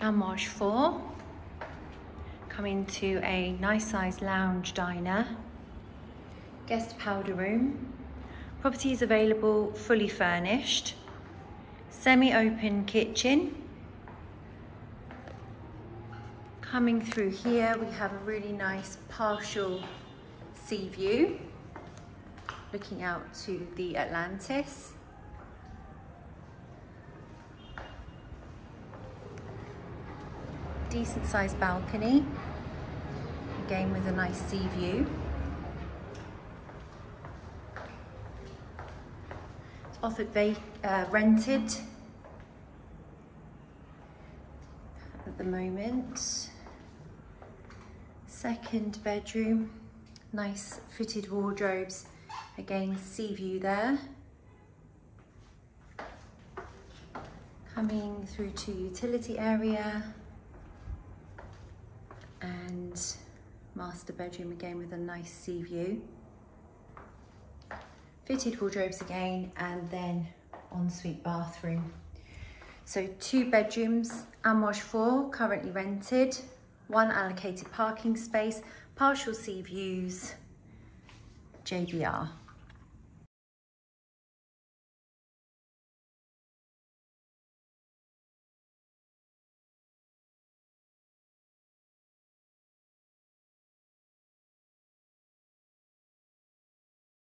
Amwaj 4. Coming to a nice sized lounge diner. Guest powder room. Property is available fully furnished. Semi-open kitchen. Coming through here, we have a really nice partial sea view, looking out to the Atlantis. Decent sized balcony, again with a nice sea view. It's offered uh, rented at the moment. Second bedroom, nice fitted wardrobes. Again, sea view there. Coming through to utility area and master bedroom again with a nice sea view. Fitted wardrobes again and then ensuite bathroom. So two bedrooms, Amwaj 4, currently rented, one allocated parking space, partial sea views, JBR.